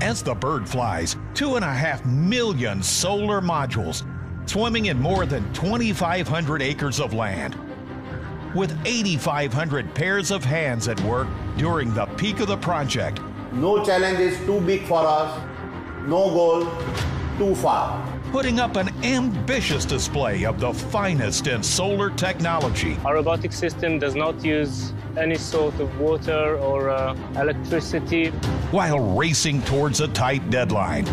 As the bird flies, two and a half million solar modules swimming in more than 2,500 acres of land. With 8,500 pairs of hands at work during the peak of the project, No challenge is too big for us, no goal too far. Putting up an ambitious display of the finest in solar technology. Our robotic system does not use any sort of water or uh, electricity. while racing towards a tight deadline.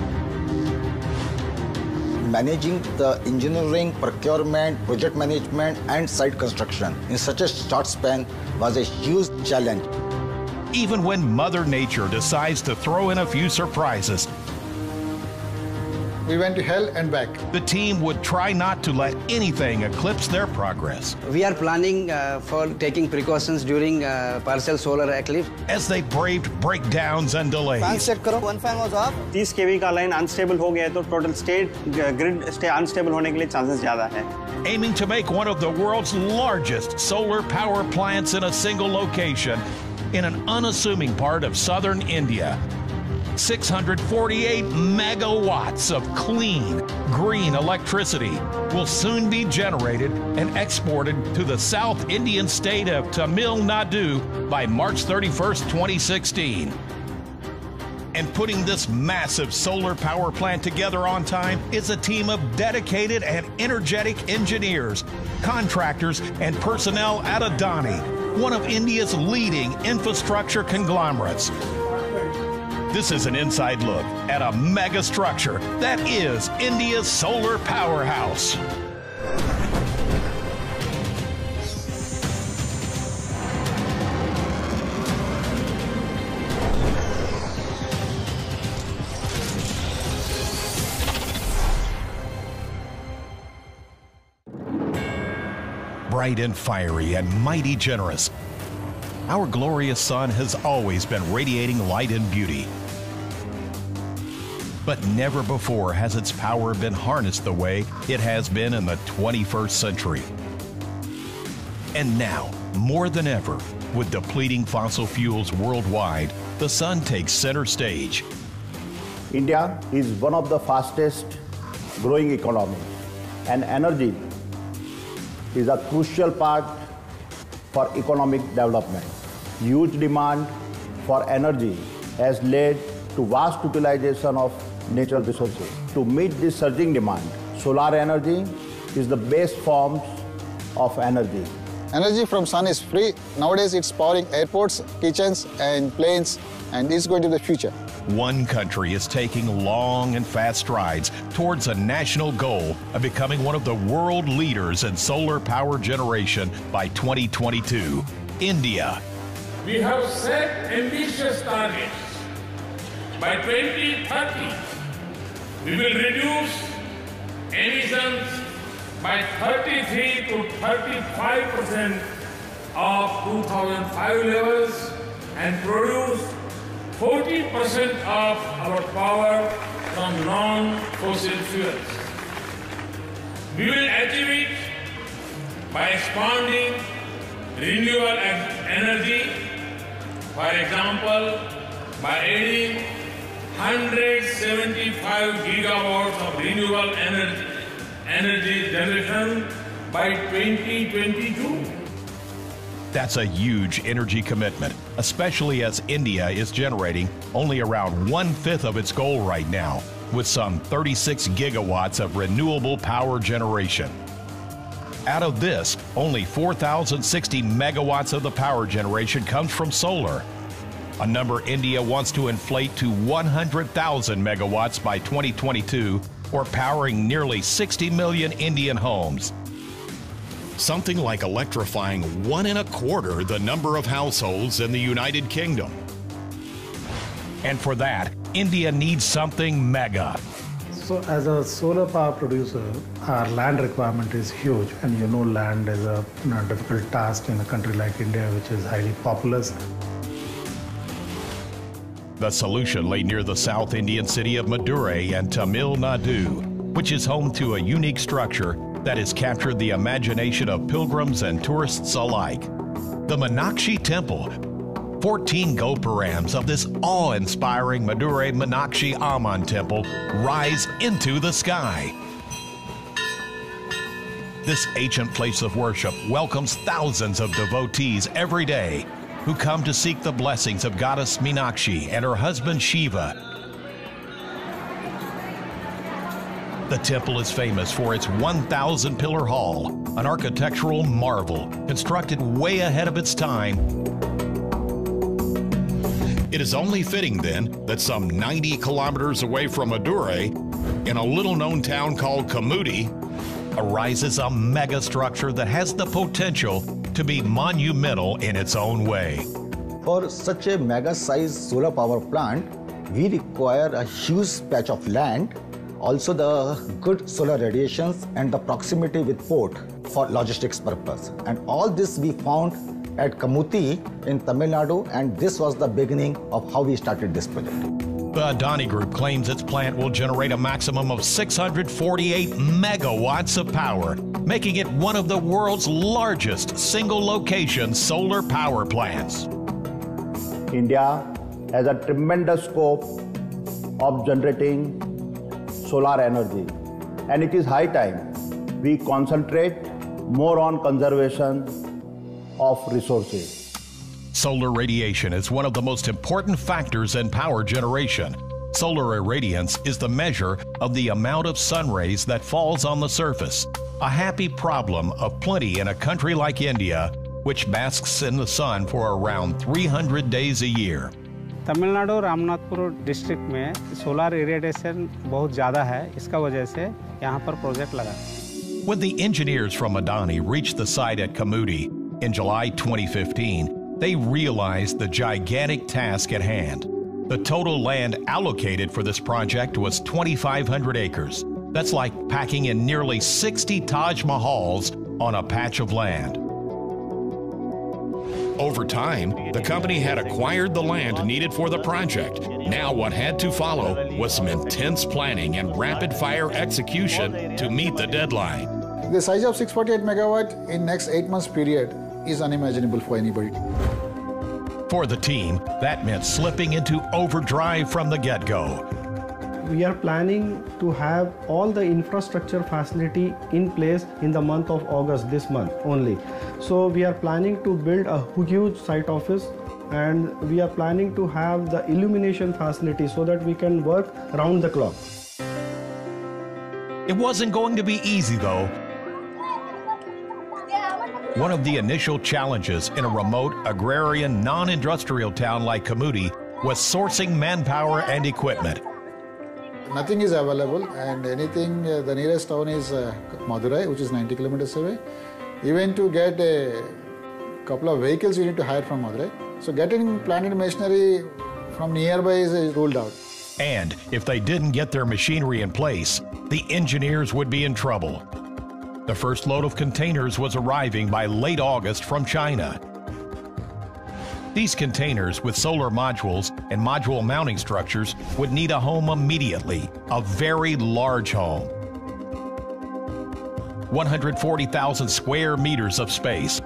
managing the engineering, procurement, project management, and site construction in such a short span was a huge challenge. Even when Mother Nature decides to throw in a few surprises, We went to hell and back. the team would try not to let anything eclipse their progress. We are planning uh, for taking precautions during uh, partial solar eclipse. As they braved breakdowns and delays, check करो one fan was off 30 केवी का line unstable हो गया है तो total state grid stay unstable होने के लिए chances ज़्यादा है aiming to make one of the world's largest solar power plants in a single location in an unassuming part of southern India. 648 megawatts of clean, green electricity will soon be generated and exported to the South Indian state of Tamil Nadu by March 31st, 2016. And putting this massive solar power plant together on time is a team of dedicated and energetic engineers, contractors, and personnel at Adani, one of India's leading infrastructure conglomerates. This is an inside look at a mega structure that is India's solar powerhouse. bright and fiery and mighty generous. Our glorious sun has always been radiating light and beauty. But never before has its power been harnessed the way it has been in the 21st century. And now, more than ever, with depleting fossil fuels worldwide, the sun takes center stage. India is one of the fastest growing economies and energy is a crucial part for economic development. Huge demand for energy has led to vast utilization of natural resources. To meet this surging demand, solar energy is the best form of energy. Energy from sun is free. Nowadays it's powering airports, kitchens and planes and it's going to be the future. One country is taking long and fast strides towards a national goal of becoming one of the world leaders in solar power generation by 2022 India. We have set ambitious targets. By 2030, we will reduce emissions by 33 to 35 percent of 2005 levels and produce 40 percent of our power from non-fossil fuels. We will achieve it by expanding renewable energy, for example, by adding 175 gigawatts of renewable energy, energy generation by 2022. That's a huge energy commitment, especially as India is generating only around one fifth of its goal right now, with some 36 gigawatts of renewable power generation. Out of this, only 4,060 megawatts of the power generation comes from solar, a number India wants to inflate to 100,000 megawatts by 2022, or powering nearly 60 million Indian homes. Something like electrifying one and a quarter the number of households in the United Kingdom. And for that, India needs something mega. So, as a solar power producer, our land requirement is huge, and you know, land is a you know, difficult task in a country like India, which is highly populous. The solution lay near the South Indian city of Madurai and Tamil Nadu, which is home to a unique structure that has captured the imagination of pilgrims and tourists alike. The Meenakshi Temple. 14 gopurams of this awe inspiring Madurai Meenakshi Amman temple rise into the sky. This ancient place of worship welcomes thousands of devotees every day who come to seek the blessings of goddess Meenakshi and her husband Shiva. The temple is famous for its 1,000 pillar hall, an architectural marvel constructed way ahead of its time. It is only fitting then that some 90 kilometers away from Madurai, in a little known town called Kamudi, arises a megastructure that has the potential to be monumental in its own way. For such a mega sized solar power plant, we require a huge patch of land, also the good solar radiations and the proximity with port for logistics purpose. And all this we found at Kamuti in Tamil Nadu and this was the beginning of how we started this project. The Adani Group claims its plant will generate a maximum of 648 megawatts of power, making it one of the world's largest single location solar power plants. India has a tremendous scope of generating solar energy, and it is high time we concentrate more on conservation of resources. Solar radiation is one of the most important factors in power generation. Solar irradiance is the measure of the amount of sun rays that falls on the surface. A happy problem of plenty in a country like India, which basks in the sun for around 300 days a year. Tamil Nadu Ramnathpur district में solar irradiation बहुत ज़्यादा है इसका वजह से यहाँ पर project लगा When the engineers from Adani reached the site at Kamuti in July 2015, they realized the gigantic task at hand. The total land allocated for this project was 2,500 acres. That's like packing in nearly 60 Taj Mahals on a patch of land. Over time, the company had acquired the land needed for the project. Now, what had to follow was some intense planning and rapid fire execution to meet the deadline. The size of 648 megawatt in next 8 months period is unimaginable for anybody. For the team, that meant slipping into overdrive from the get go. We are planning to have all the infrastructure facility in place in the month of August, this month only. So, we are planning to build a huge site office and we are planning to have the illumination facility so that we can work round the clock. It wasn't going to be easy though. One of the initial challenges in a remote agrarian non-industrial town like Kamuti was sourcing manpower and equipment. Nothing is available and anything, uh, the nearest town is uh, Madurai, which is 90 kilometers away. Even to get a couple of vehicles, you need to hire from Madurai. So getting plant machinery from nearby is, is ruled out. And if they didn't get their machinery in place, the engineers would be in trouble. The first load of containers was arriving by late August from China. These containers with solar modules and module mounting structures would need a home immediately, a very large home. 140,000 square meters of space.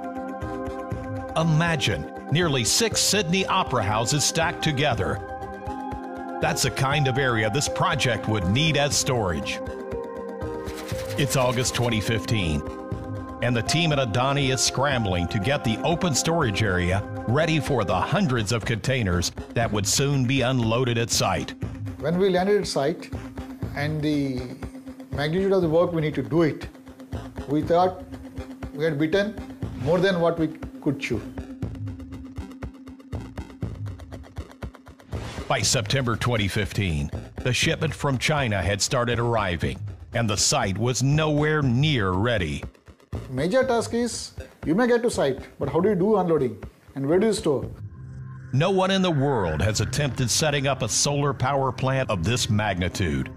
Imagine nearly six Sydney opera houses stacked together. That's the kind of area this project would need as storage. It's August 2015, and the team at Adani is scrambling to get the open storage area ready for the hundreds of containers that would soon be unloaded at site. When we landed at site and the magnitude of the work we need to do it, we thought we had bitten more than what we could chew. By September 2015, the shipment from China had started arriving, and the site was nowhere near ready. Major task is you may get to site, but how do you do unloading and where do you store? No one in the world has attempted setting up a solar power plant of this magnitude.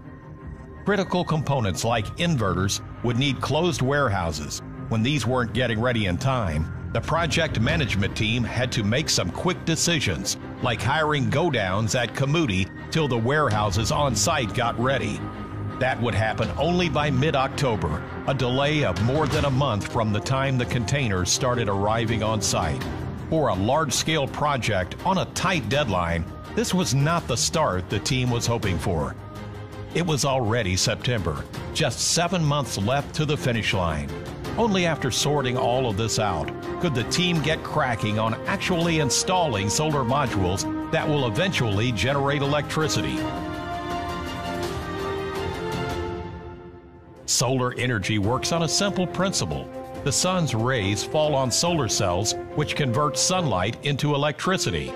Critical components like inverters would need closed warehouses. When these weren't getting ready in time, the project management team had to make some quick decisions, like hiring godowns at Kamuti till the warehouses on site got ready. That would happen only by mid October, a delay of more than a month from the time the containers started arriving on site. For a large scale project on a tight deadline, this was not the start the team was hoping for. It was already September, just seven months left to the finish line. Only after sorting all of this out could the team get cracking on actually installing solar modules that will eventually generate electricity. Solar energy works on a simple principle. The sun's rays fall on solar cells, which convert sunlight into electricity.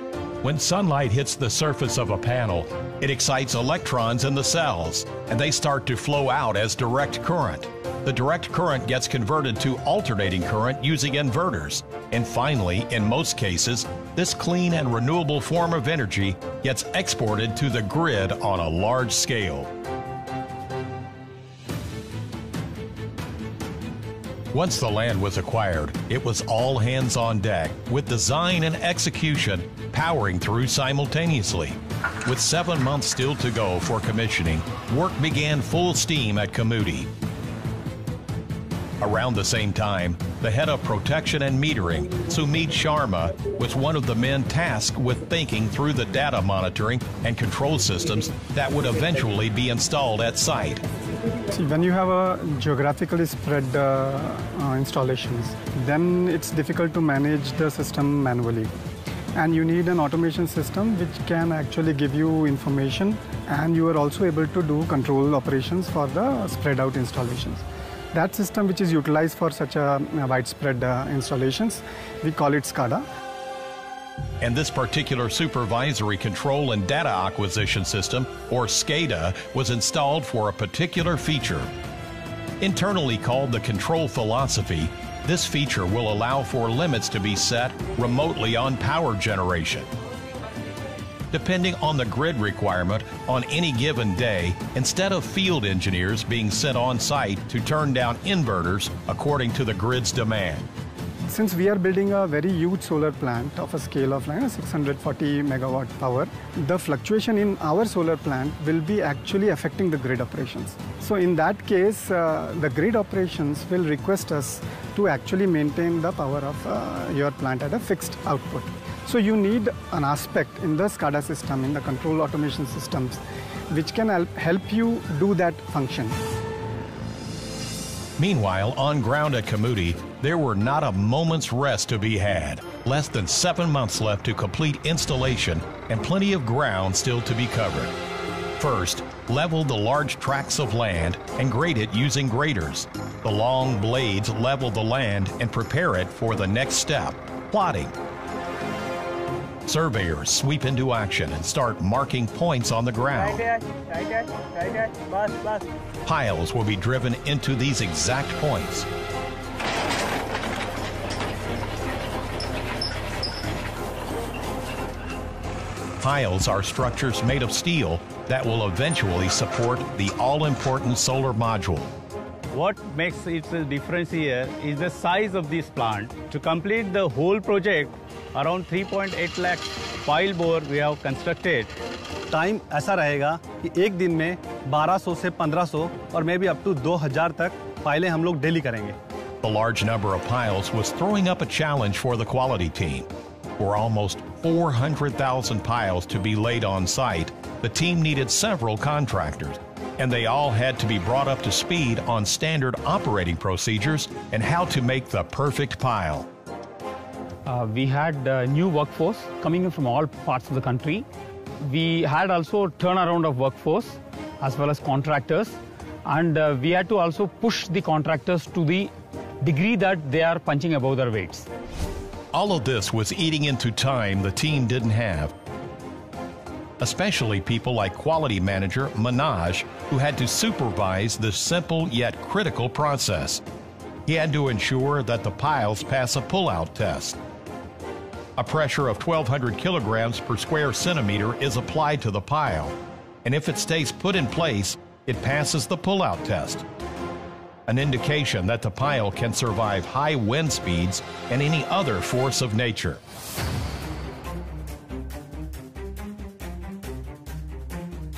When sunlight hits the surface of a panel, it excites electrons in the cells, and they start to flow out as direct current. The direct current gets converted to alternating current using inverters. And finally, in most cases, this clean and renewable form of energy gets exported to the grid on a large scale. Once the land was acquired, it was all hands on deck, with design and execution powering through simultaneously. With seven months still to go for commissioning, work began full steam at Kamudi. Around the same time, the head of protection and metering, Sumit Sharma, was one of the men tasked with thinking through the data monitoring and control systems that would eventually be installed at site. See, when you have a geographically spread uh, uh, installations, then it's difficult to manage the system manually. And you need an automation system which can actually give you information and you are also able to do control operations for the spread out installations. That system which is utilized for such a, a widespread uh, installations, we call it SCADA. And this particular supervisory control and data acquisition system, or SCADA, was installed for a particular feature. Internally called the control philosophy, this feature will allow for limits to be set remotely on power generation. Depending on the grid requirement on any given day, instead of field engineers being sent on site to turn down inverters according to the grid's demand. Since we are building a very huge solar plant of a scale of like 640 megawatt power, the fluctuation in our solar plant will be actually affecting the grid operations. So in that case, uh, the grid operations will request us to actually maintain the power of uh, your plant at a fixed output. So you need an aspect in the SCADA system, in the control automation systems, which can help, help you do that function. Meanwhile, on ground at Kamudi, there were not a moment's rest to be had. Less than seven months left to complete installation and plenty of ground still to be covered. First, level the large tracts of land and grade it using graders. The long blades level the land and prepare it for the next step, plotting. Surveyors sweep into action and start marking points on the ground. Piles will be driven into these exact points. Piles are structures made of steel that will eventually support the all-important solar module. What makes it the difference here is the size of this plant. To complete the whole project, around 3.8 lakh pile bore we have constructed. Time ऐसा रहेगा कि एक दिन में 1200 से 1500 और may be up to 2000 तक फाइलें हम लोग डेली करेंगे The large number of piles was throwing up a challenge for the quality team. For almost 400,000 piles to be laid on site, the team needed several contractors, and they all had to be brought up to speed on standard operating procedures and how to make the perfect pile. Uh, we had a new workforce coming in from all parts of the country. We had also turnaround of workforce as well as contractors, and uh, we had to also push the contractors to the degree that they are punching above their weights. All of this was eating into time the team didn't have. Especially people like quality manager Manoj, who had to supervise the simple yet critical process. He had to ensure that the piles pass a pull-out test. A pressure of 1200 kilograms per square centimeter is applied to the pile, and if it stays put in place, it passes the pull-out test an indication that the pile can survive high wind speeds and any other force of nature.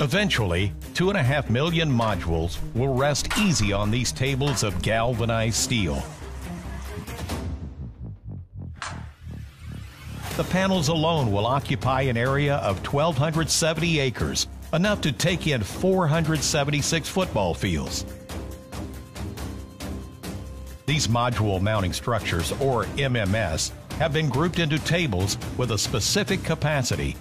Eventually, two and a half million modules will rest easy on these tables of galvanized steel. The panels alone will occupy an area of 1,270 acres, enough to take in 476 football fields. These module mounting structures, or MMS, have been grouped into tables with a specific capacity.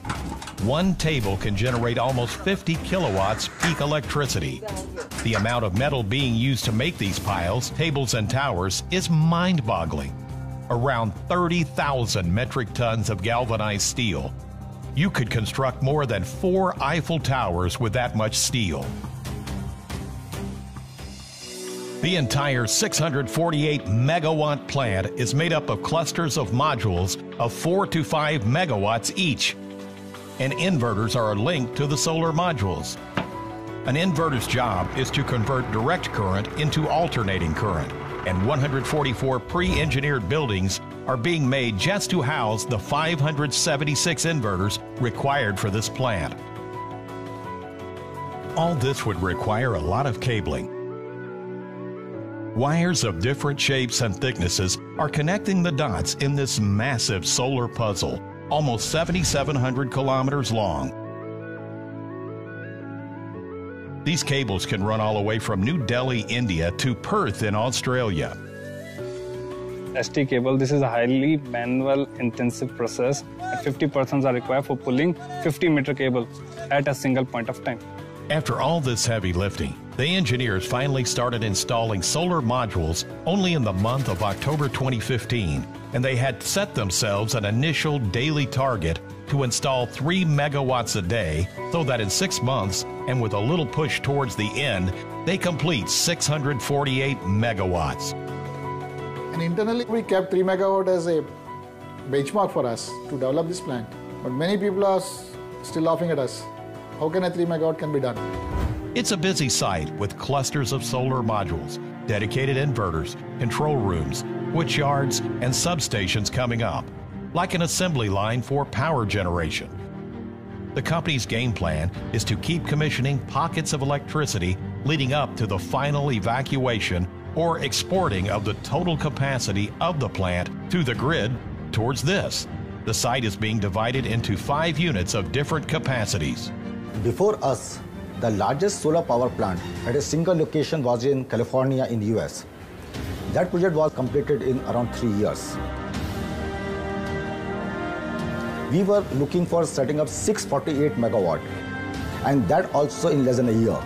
One table can generate almost 50 kilowatts peak electricity. The amount of metal being used to make these piles, tables, and towers is mind boggling. Around 30,000 metric tons of galvanized steel. You could construct more than four Eiffel Towers with that much steel. The entire 648 megawatt plant is made up of clusters of modules of 4 to 5 megawatts each. And inverters are linked to the solar modules. An inverter's job is to convert direct current into alternating current, and 144 pre engineered buildings are being made just to house the 576 inverters required for this plant. All this would require a lot of cabling, Wires of different shapes and thicknesses are connecting the dots in this massive solar puzzle, almost 7,700 kilometers long. These cables can run all the way from New Delhi, India to Perth in Australia. ST cable, this is a highly manual intensive process. 50 persons are required for pulling 50 meter cable at a single point of time. After all this heavy lifting, the engineers finally started installing solar modules only in the month of October 2015, and they had set themselves an initial daily target to install 3 megawatts a day so that in six months, and with a little push towards the end, they complete 648 megawatts. And internally, we kept 3 megawatt as a benchmark for us to develop this plant. But many people are still laughing at us. How can a 3 megawatt can be done? It's a busy site with clusters of solar modules, dedicated inverters, control rooms, switch yards, and substations coming up, like an assembly line for power generation. The company's game plan is to keep commissioning pockets of electricity leading up to the final evacuation or exporting of the total capacity of the plant to the grid towards this. The site is being divided into five units of different capacities. Before us, the largest solar power plant at a single location was in California in the US. That project was completed in around three years. We were looking for setting up 648 megawatt and that also in less than a year.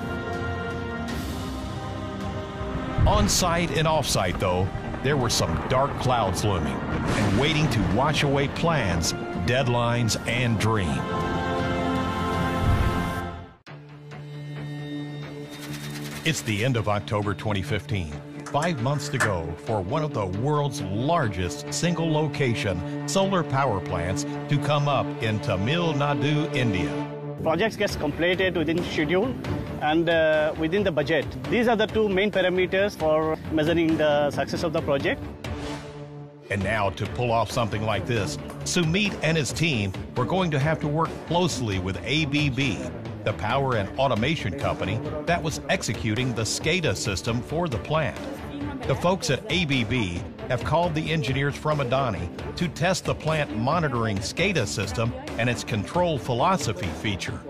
On site and off site, though, there were some dark clouds looming and waiting to wash away plans, deadlines, and dreams. It's the end of October 2015. Five months to go for one of the world's largest single location solar power plants to come up in Tamil Nadu, India. Projects gets completed within schedule and uh, within the budget. These are the two main parameters for measuring the success of the project. And now, to pull off something like this, Sumit and his team were going to have to work closely with ABB, the power and automation company that was executing the SCADA system for the plant. The folks at ABB have called the engineers from Adani to test the plant monitoring SCADA system and its control philosophy feature.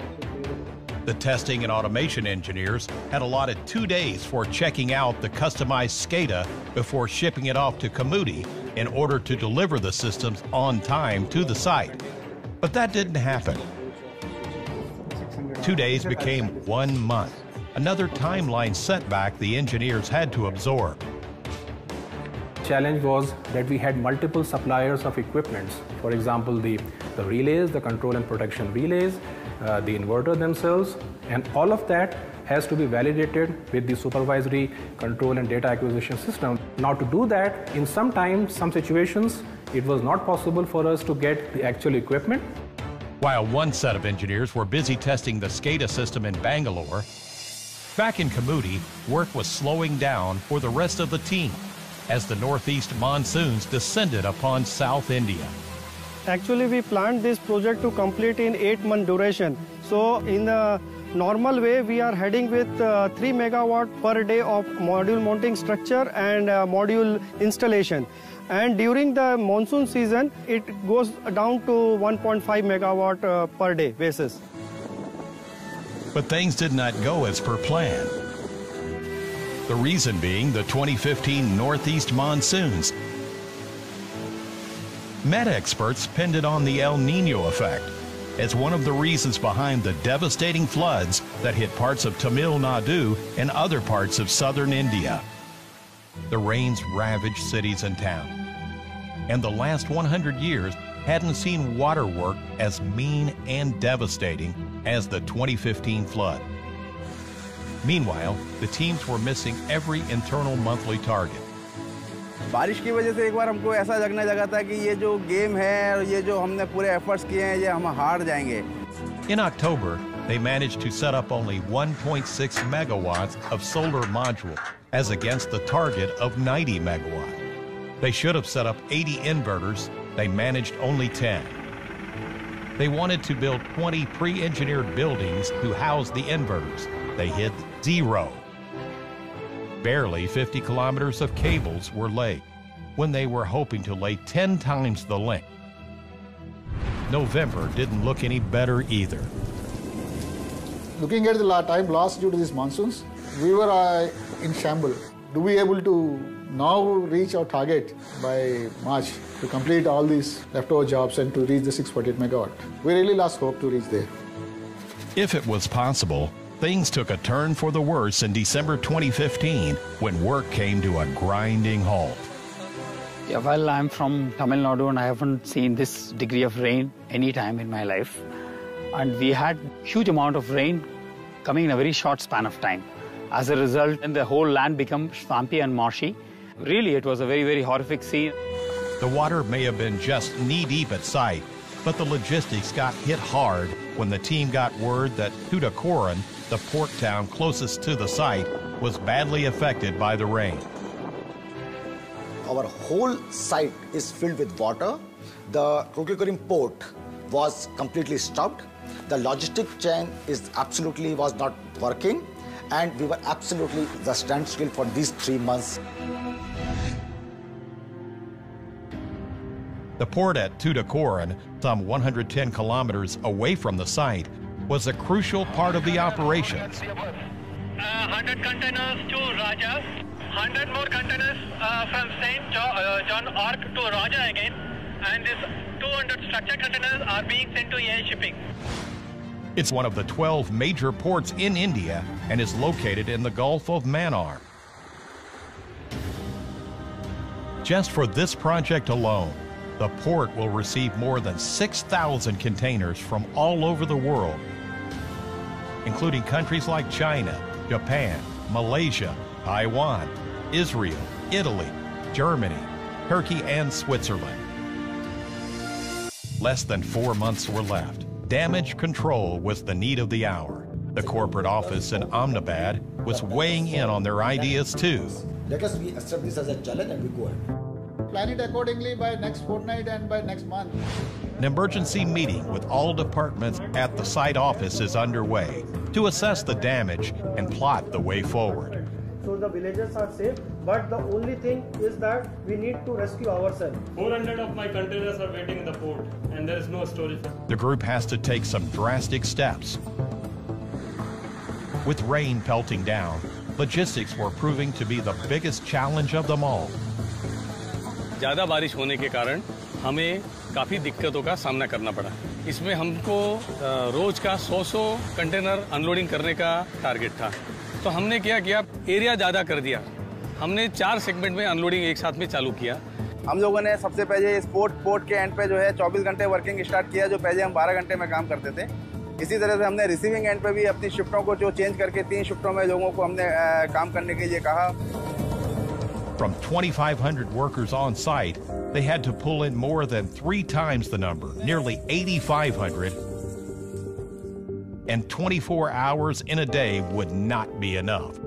The testing and automation engineers had allotted two days for checking out the customized SCADA before shipping it off to Kamuti in order to deliver the systems on time to the site. But that didn't happen. Two days became one month, another timeline setback the engineers had to absorb. Challenge was that we had multiple suppliers of equipments. For example, the, the relays, the control and protection relays, uh, the inverter themselves, and all of that has to be validated with the supervisory control and data acquisition system. Now to do that, in some times, some situations, it was not possible for us to get the actual equipment. While one set of engineers were busy testing the SCADA system in Bangalore, back in Kamuti, work was slowing down for the rest of the team as the northeast monsoons descended upon South India. Actually, we planned this project to complete in eight month duration. So, in the normal way, we are heading with uh, 3 megawatt per day of module mounting structure and uh, module installation. And during the monsoon season, it goes down to 1.5 megawatt uh, per day basis. But things did not go as per plan. The reason being the 2015 Northeast monsoons. Met experts pinned it on the El Nino effect as one of the reasons behind the devastating floods that hit parts of Tamil Nadu and other parts of southern India The rains ravaged cities and towns. And the last 100 years hadn't seen water work as mean and devastating as the 2015 flood. Meanwhile, the teams were missing every internal monthly target. बारिश की वजह से एक बार हमको ऐसा लगने लगा था कि ये जो गेम है और ये जो हमने पूरे एफर्ट्स किए हैं ये हम हार जाएंगे In October, they managed to set up only 1.6 megawatts of solar module as against the target of 90 megawatt. They should have set up 80 inverters, they managed only 10. They wanted to build 20 pre-engineered buildings to house the inverters. They hit zero. Barely 50 kilometers of cables were laid when they were hoping to lay 10 times the length. November didn't look any better either. Looking at the time lost due to these monsoons, we were uh, in shambles. Do we able to now reach our target by March to complete all these leftover jobs and to reach the 648 megawatt? We really lost hope to reach there. If it was possible, things took a turn for the worse in December 2015 when work came to a grinding halt. Yeah, well, I'm from Tamil Nadu and I haven't seen this degree of rain any time in my life. And we had huge amount of rain coming in a very short span of time. As a result, and the whole land became swampy and marshy. Really, it was a very, very horrific scene. The water may have been just knee deep at site, but the logistics got hit hard when the team got word that Tuticorin, the port town closest to the site, was badly affected by the rain. Our whole site is filled with water. The Tuticorin port was completely stopped. The logistic chain is absolutely was not working and we were absolutely the standstill for these three months. The port at Tuticorin, some 110 kilometers away from the site, was a crucial part of the operations. Uh, 100 containers to Raja, 100 more containers uh, from St. Jo uh, John Ark to Raja again, and this 200 structured containers are being sent to air shipping. It's one of the 12 major ports in India and is located in the Gulf of Mannar. Just for this project alone, the port will receive more than 6,000 containers from all over the world, including countries like China, Japan, Malaysia, Taiwan, Israel, Italy, Germany, Turkey, and Switzerland. Less than four months were left. Damage control was the need of the hour. The corporate office in Ahmedabad was weighing in on their ideas too. Let us we accept this as a challenge and we go ahead. Plan it accordingly by next fortnight and by next month. An emergency meeting with all departments at the site office is underway to assess the damage and plot the way forward. So the villagers are safe, but the only thing is that we need to rescue ourselves. 400 of my containers are waiting in the port, and there is no storage. The group has to take some drastic steps. With rain pelting down, logistics were proving to be the biggest challenge of them all. ज़्यादा बारिश होने के कारण हमें काफ़ी दिक्कतों का सामना करना पड़ा इसमें हमको रोज का 100-100 कंटेनर अनलोडिंग करने का टारगेट था तो हमने क्या किया एरिया ज़्यादा कर दिया हमने चार सेगमेंट में अनलोडिंग एक साथ में चालू किया हम लोगों ने सबसे पहले इस पोर्ट पोर्ट के एंड पे जो है 24 घंटे वर्किंग स्टार्ट किया जो पहले हम 12 घंटे में काम करते थे इसी तरह से हमने रिसीविंग एंड पे भी अपनी शिफ्टों को जो चेंज करके तीन शिफ्टों में लोगों को हमने आ, काम करने के लिए कहा From 2,500 workers on site, they had to pull in more than three times the number, nearly 8,500. And 24 hours in a day would not be enough.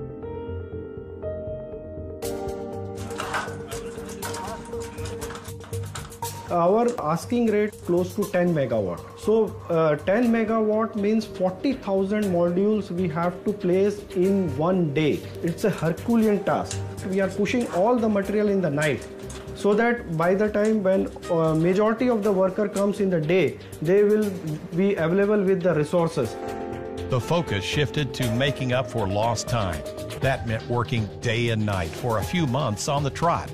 Our asking rate close to 10 megawatt. So uh, 10 megawatt means 40,000 modules we have to place in one day. It's a Herculean task. We are pushing all the material in the night. so that by the time when uh, majority of the worker comes in the day, they will be available with the resources. The focus shifted to making up for lost time. That meant working day and night for a few months on the trot.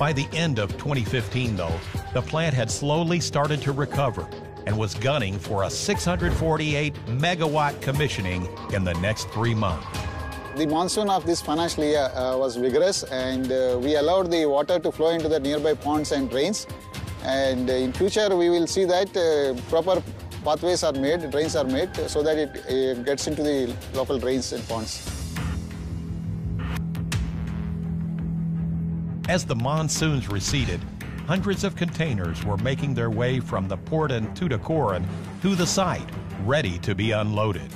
By the end of 2015, though, the plant had slowly started to recover and was gunning for a 648 megawatt commissioning in the next three months. The monsoon of this financial year uh, was vigorous and uh, we allowed the water to flow into the nearby ponds and drains. And uh, in future, we will see that uh, proper pathways are made, drains are made, so that it uh, gets into the local drains and ponds. As the monsoons receded, hundreds of containers were making their way from the port in Tuticorin to the site, ready to be unloaded.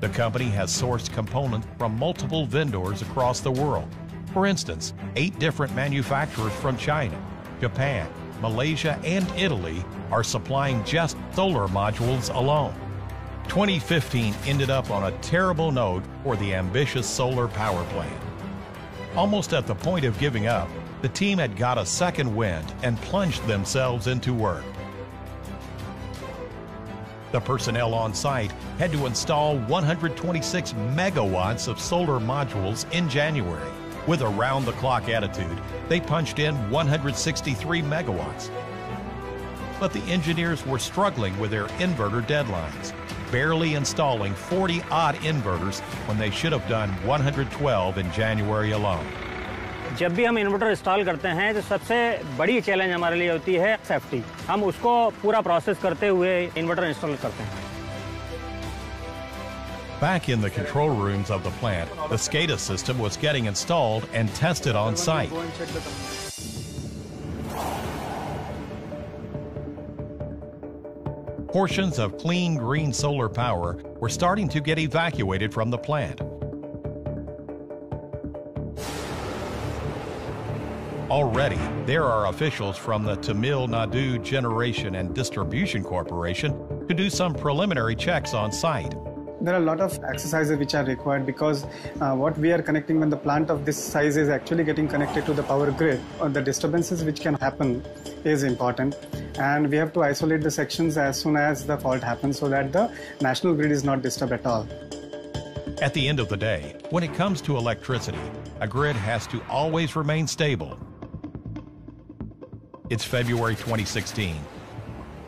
The company has sourced components from multiple vendors across the world. For instance, eight different manufacturers from China, Japan, Malaysia, and Italy are supplying just solar modules alone. 2015 ended up on a terrible note for the ambitious solar power plant. Almost at the point of giving up, the team had got a second wind and plunged themselves into work. The personnel on site had to install 126 megawatts of solar modules in January. With a round the clock attitude, they punched in 163 megawatts. But the engineers were struggling with their inverter deadlines, barely installing 40 odd inverters when they should have done 112 in January alone. जब भी हम inverter install करते हैं तो सबसे बड़ी challenge हमारे लिए होती है सेफ्टी हम उसको पूरा प्रोसेस करते हुए इन्वर्टर इंस्टॉल करते हैं Back in the control rooms of the plant, the SCADA system was getting installed and tested on site. Portions of clean green solar power were starting to get evacuated from the plant. Already, there are officials from the Tamil Nadu Generation and Distribution Corporation to do some preliminary checks on site. There are a lot of exercises which are required because uh, what we are connecting when the plant of this size is actually getting connected to the power grid, or the disturbances which can happen is important. And we have to isolate the sections as soon as the fault happens so that the national grid is not disturbed at all. At the end of the day, when it comes to electricity, a grid has to always remain stable. It's February 2016.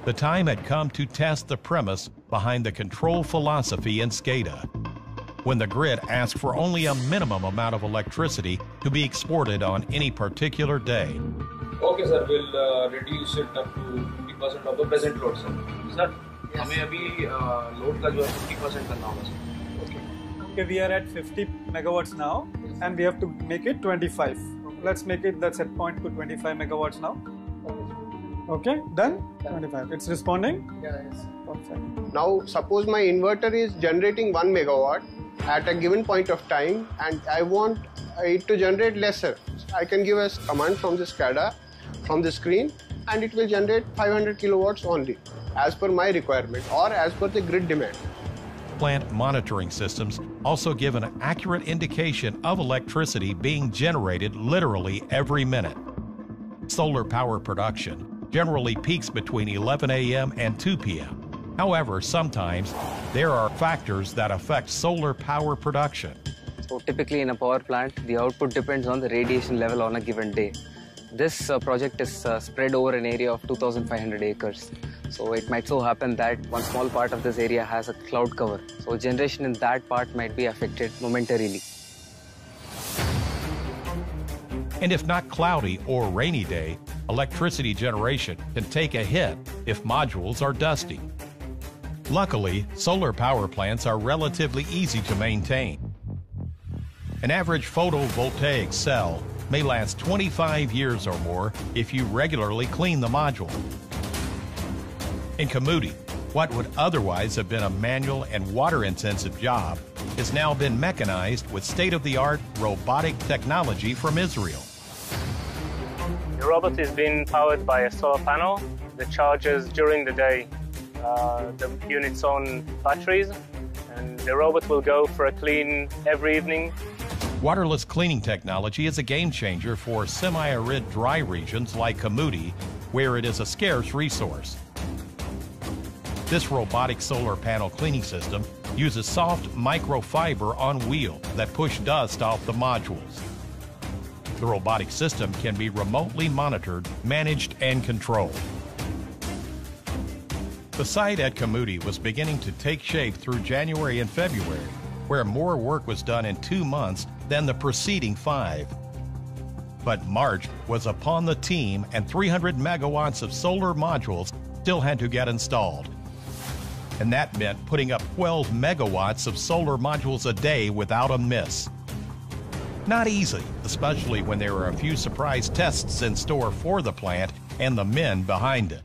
The time had come to test the premise behind the control philosophy in SCADA. When the grid asked for only a minimum amount of electricity to be exported on any particular day. Okay, sir. We'll uh, reduce it up to 50% of the present load, sir. Sir, हमें अभी load का जो है 50% करना होगा sir. Okay. Okay, we are at 50 megawatts now, and we have to make it 25. Let's make it the set point to 25 megawatts now. Okay, done? 25. It's responding? Yeah, yes. Perfect. Now, suppose my inverter is generating 1 megawatt at a given point of time and I want it to generate lesser. I can give a command from the SCADA, from the screen, and it will generate 500 kilowatts only as per my requirement or as per the grid demand. Plant monitoring systems also give an accurate indication of electricity being generated literally every minute. Solar power production generally peaks between 11 a.m. and 2 p.m. However, sometimes there are factors that affect solar power production. So typically in a power plant, the output depends on the radiation level on a given day. This uh, project is uh, spread over an area of 2,500 acres. So it might so happen that one small part of this area has a cloud cover. So generation in that part might be affected momentarily. And if not cloudy or rainy day, electricity generation can take a hit if modules are dusty. Luckily, solar power plants are relatively easy to maintain. An average photovoltaic cell may last 25 years or more if you regularly clean the module. In Kamudi, what would otherwise have been a manual and water intensive job has now been mechanized with state of the art robotic technology from Israel. The robot is being powered by a solar panel that charges during the day uh, the unit's own batteries, and the robot will go for a clean every evening Waterless cleaning technology is a game changer for semi-arid dry regions like Kamudi, where it is a scarce resource. This robotic solar panel cleaning system uses soft microfiber on wheel that push dust off the modules. The robotic system can be remotely monitored, managed, and controlled. The site at Kamudi was beginning to take shape through January and February, where more work was done in two months than the preceding five. But March was upon the team, and 300 megawatts of solar modules still had to get installed. And that meant putting up 12 megawatts of solar modules a day without a miss. Not easy, especially when there were a few surprise tests in store for the plant and the men behind it.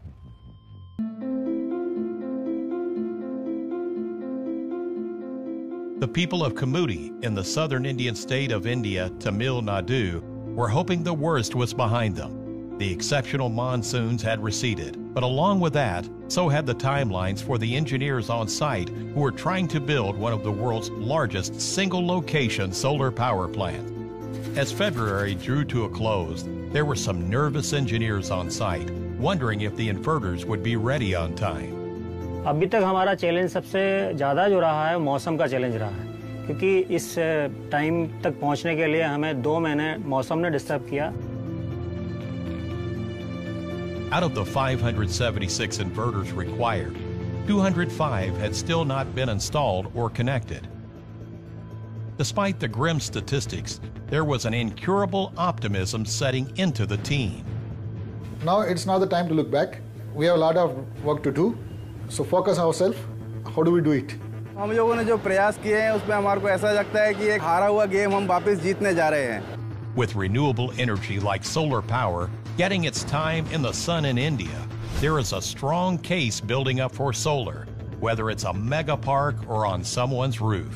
The people of Kamuthi in the southern Indian state of India, Tamil Nadu, were hoping the worst was behind them. The exceptional monsoons had receded, but along with that, so had the timelines for the engineers on site who were trying to build one of the world's largest single location solar power plants. As February drew to a close, there were some nervous engineers on site, wondering if the inverters would be ready on time. अभी तक हमारा challenge सबसे ज़्यादा जो रहा है मौसम का चैलेंज रहा है क्योंकि इस टाइम तक पहुंचने के लिए हमें दो महीने मौसम ने डिस्टर्ब किया Out of the 576 inverters required, 205 had still not been installed or connected. Despite the grim statistics, there was an incurable optimism setting into the team. Now it's not the time to look back. We have a lot of work to do. So focus ourselves. How do we do it? हम लोगों ने जो प्रयास किए हैं उसमें हमारे को ऐसा लगता है कि एक हारा हुआ गेम हम वापस जीतने जा रहे हैं With renewable energy like solar power getting its time in the sun in India, there is a strong case building up for solar, whether it's a mega park or on someone's roof.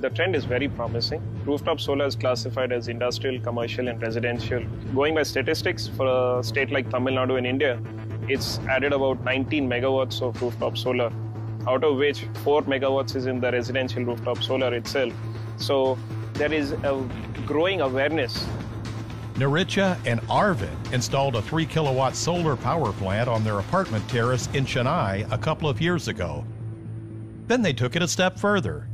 The trend is very promising. Rooftop solar is classified as industrial, commercial, and residential. Going by statistics, for a state like Tamil Nadu in India, it's added about 19 megawatts of rooftop solar, out of which 4 megawatts is in the residential rooftop solar itself. So there is a growing awareness. Naricha and Arvind installed a 3 kilowatt solar power plant on their apartment terrace in Chennai a couple of years ago. Then they took it a step further.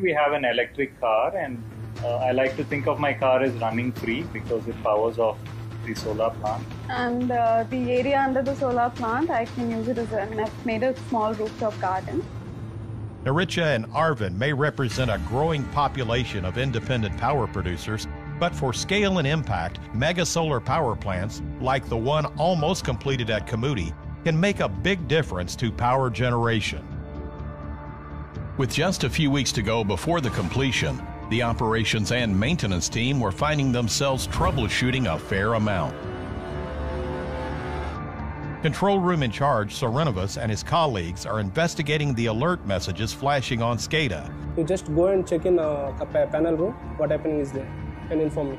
We have an electric car, and uh, I like to think of my car as running free because it powers off the solar plant. And uh, the area under the solar plant, I can use it as a, and I've made a small rooftop garden. Naricha and Arvind may represent a growing population of independent power producers, but for scale and impact, mega solar power plants, like the one almost completed at Kamuthi, can make a big difference to power generation. With just a few weeks to go before the completion, the operations and maintenance team were finding themselves troubleshooting a fair amount. Control room in charge, Srinivas, and his colleagues are investigating the alert messages flashing on SCADA. You just go and check in uh, a panel room, what happening is there, and inform me.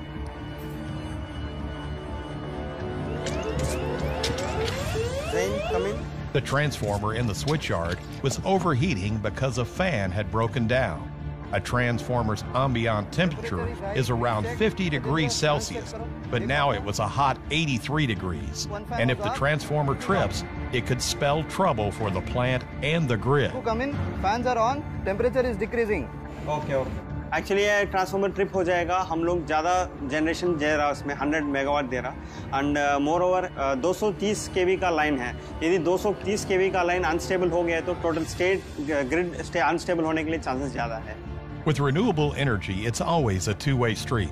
Train, come. The transformer in the switchyard was overheating because a fan had broken down. A transformer's ambient temperature is around 50 degrees Celsius, but now it was a hot 83 degrees. And if the transformer trips, it could spell trouble for the plant and the grid. come in. Fans are on. Temperature is decreasing. Okay, okay. Actually ये transformer trip हो जाएगा हम लोग ज़्यादा generation दे रहा उसमें 100 megawatt दे रहा and moreover 230 केवी का लाइन है यदि 230 केवी का लाइन अनस्टेबल हो गया है तो total state grid stay unstable होने के लिए चांसेस ज़्यादा है with renewable energy, it's always a two way street.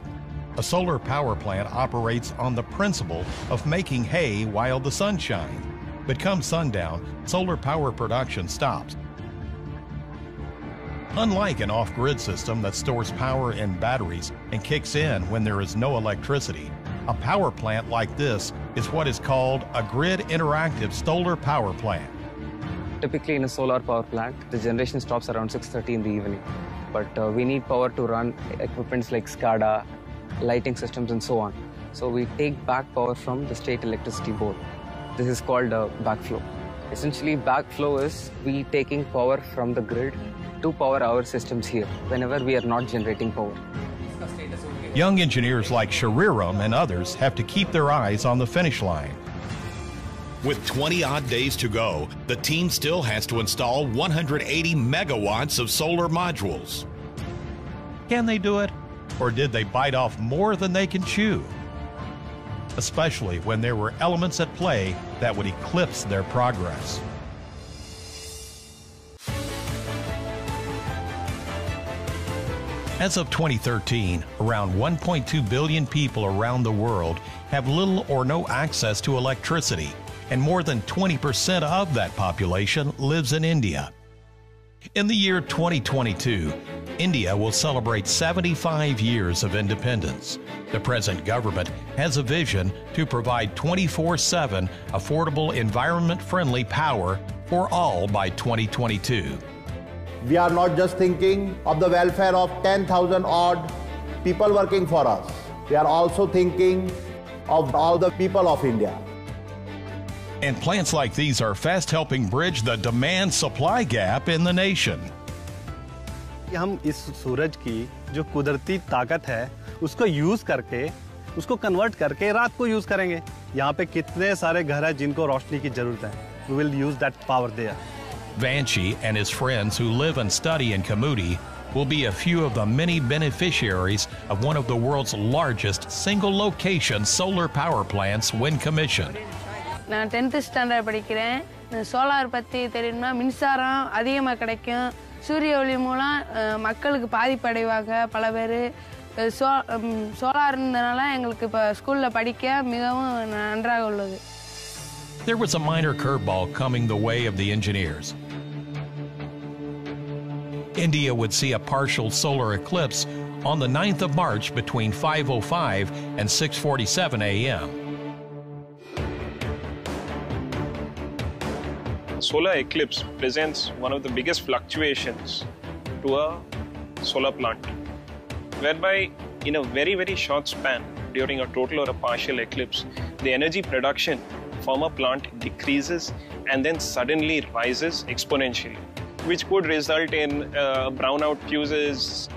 A solar power plant operates on the principle of making hay while the sun shines. But come sundown, solar power production stops. Unlike an off grid system that stores power in batteries and kicks in when there is no electricity, a power plant like this is what is called a grid interactive solar power plant. Typically in a solar power plant, the generation stops around 6.30 in the evening. But uh, we need power to run equipments like SCADA, lighting systems and so on. So we take back power from the state electricity board. This is called uh, backflow. Essentially backflow is we taking power from the grid to power our systems here whenever we are not generating power. Young engineers like Sriram and others have to keep their eyes on the finish line. With 20 odd days to go, the team still has to install 180 megawatts of solar modules. Can they do it? Or did they bite off more than they can chew? Especially when there were elements at play that would eclipse their progress. As of 2013, around 1.2 billion people around the world have little or no access to electricity, and more than 20% of that population lives in India. In the year 2022, India will celebrate 75 years of independence. The present government has a vision to provide 24 7 affordable, environment friendly power for all by 2022. We are not just thinking of the welfare of 10,000 odd people working for us. We are also thinking of all the people of India. And plants like these are fast helping bridge the demand supply gap in the nation. हम इस सूरज की जो कुदरती ताकत है उसको use करके उसको कन्वर्ट करके रात को यूज़ करेंगे यहाँ पे कितने सारे घर हैं जिनको रोशनी की ज़रूरत है we will use that power there Vanchi and his friends who live and study in Kamuthi will be a few of the many beneficiaries of one of the world's largest single location solar power plants when commissioned. நான் tenth standard படிக்கிறேன் solar பற்றி தெரியும்னா மின்சாரம் அதிகமாக கிடைக்கும் சூரிய ஒளி மூலம் மக்களுக்கு பாதிப்படைவாங்க பல பேர் சோ சோலார் இருந்தனால எங்களுக்கு இப்போ ஸ்கூலில் படிக்க மிகவும் நன்றாக உள்ளது There was a minor curveball coming the way of the engineers. India would see a partial solar eclipse on the 9th of March between 5:05 and 6:47 a.m. solar eclipse presents one of the biggest fluctuations to a solar plant, whereby in a very, very short span, during a total or a partial eclipse, the energy production from a plant decreases and then suddenly rises exponentially, which could result in uh, brownout fuses.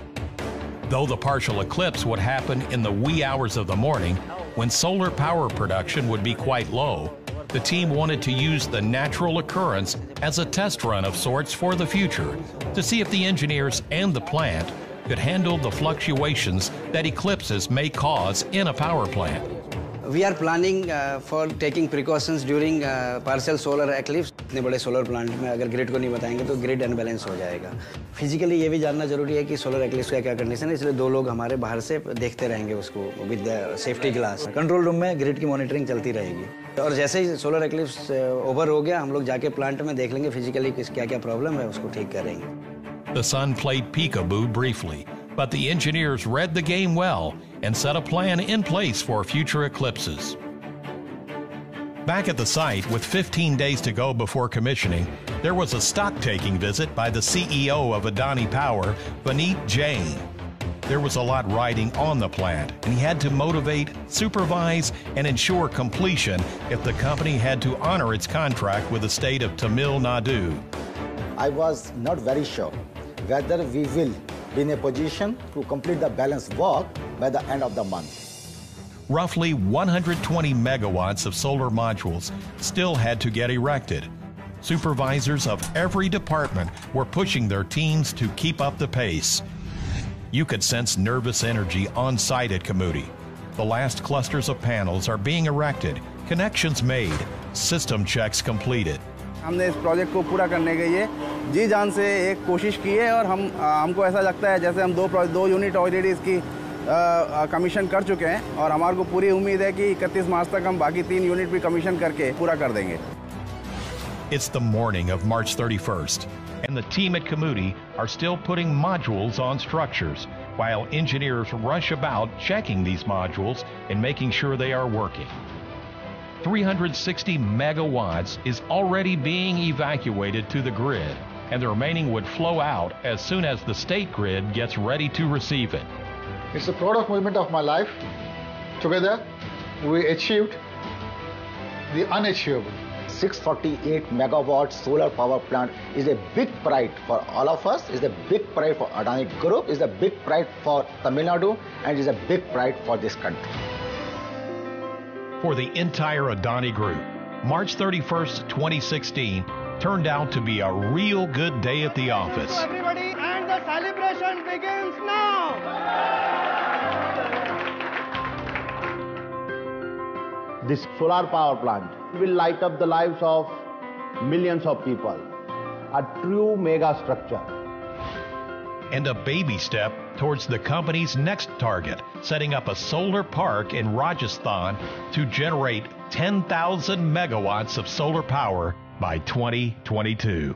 Though the partial eclipse would happen in the wee hours of the morning, when solar power production would be quite low, the team wanted to use the natural occurrence as a test run of sorts for the future to see if the engineers and the plant could handle the fluctuations that eclipses may cause in a power plant. We are planning uh, for taking precautions during uh, partial solar eclipse. इतने बड़े solar plant में अगर grid को नहीं बताएंगे तो grid unbalance हो जाएगा फिजिकली ये भी जानना जरूरी है कि सोलर एक्लिप्स का क्या कंडीशन है इसलिए दो लोग हमारे बाहर से देखते रहेंगे उसको with safety glass control room में ग्रिड की मॉनिटरिंग चलती रहेगी और जैसे ही सोलर एक्लिप्स ओवर हो गया हम लोग जाके प्लांट में देख लेंगे फिजिकली क्या क्या प्रॉब्लम है उसको ठीक करेंगे The sun played peekaboo briefly, but the engineers read the game well and set a plan in place for future eclipses. Back at the site, with 15 days to go before commissioning, there was a stock taking visit by the CEO of Adani Power, Vineet Jain. There was a lot riding on the plant, and he had to motivate, supervise, and ensure completion if the company had to honor its contract with the state of Tamil Nadu. I was not very sure whether we will be in a position to complete the balance work by the end of the month. Roughly 120 megawatts of solar modules still had to get erected. Supervisors of every department were pushing their teams to keep up the pace. You could sense nervous energy on site at Kamuthi. The last clusters of panels are being erected, connections made, system checks completed. हमने इस project को पूरा करने के लिए जी जान से एक कोशिश की है और हम हमको ऐसा लगता है जैसे हम दो दो यूनिट ऑलरेडी इसकी कमीशन कर चुके हैं और हमारे को पूरी उम्मीद है कि 31 मार्च तक हम बाकी तीन यूनिट भी कमीशन करके पूरा कर देंगे It's the morning of March 31st and the team at Kamuthi are still putting modules on structures, while engineers rush about checking these modules and making sure they are working. 360 megawatts is already being evacuated to the grid, and the remaining would flow out as soon as the state grid gets ready to receive it. It's the proudest moment of my life. Together, we achieved the unachievable. 648 megawatt solar power plant is a big pride for all of us, is a big pride for Adani Group, is a big pride for Tamil Nadu, and is a big pride for this country. For the entire Adani Group, March 31st, 2016 turned out to be a real good day at the office. everybody, and the celebration begins now. This solar power plant will light up the lives of millions of people. A true mega structure. And a baby step towards the company's next target, setting up a solar park in Rajasthan to generate 10,000 megawatts of solar power by 2022.